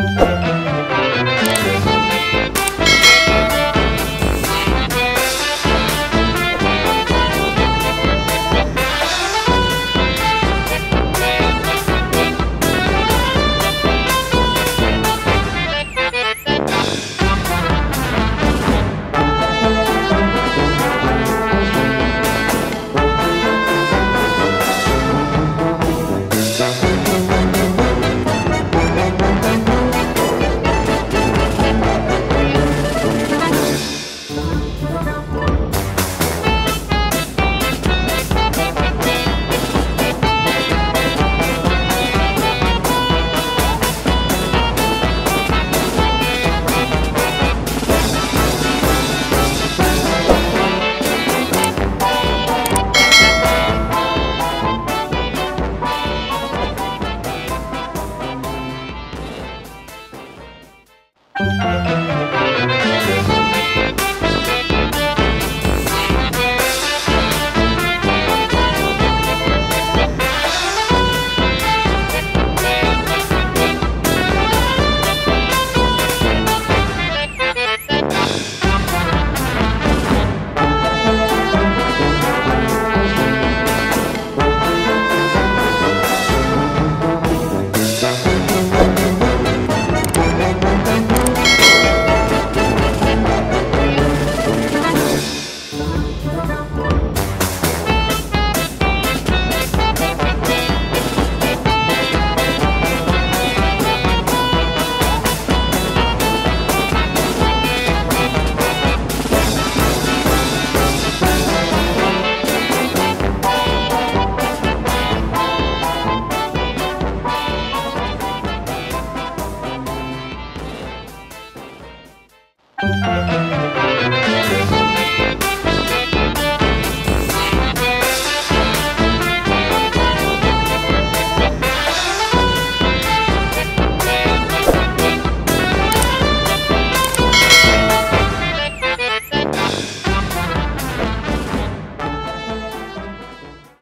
Música Música Música